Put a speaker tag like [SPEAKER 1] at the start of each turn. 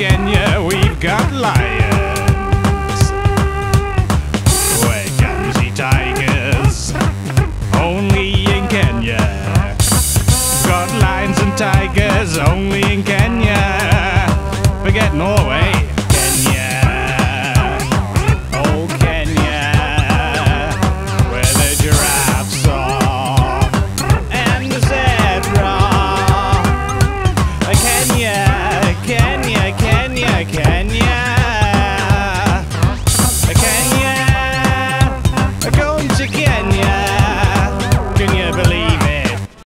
[SPEAKER 1] Kenya, we've got lions. We can see tigers, only in Kenya. Got lions and tigers, only in Kenya.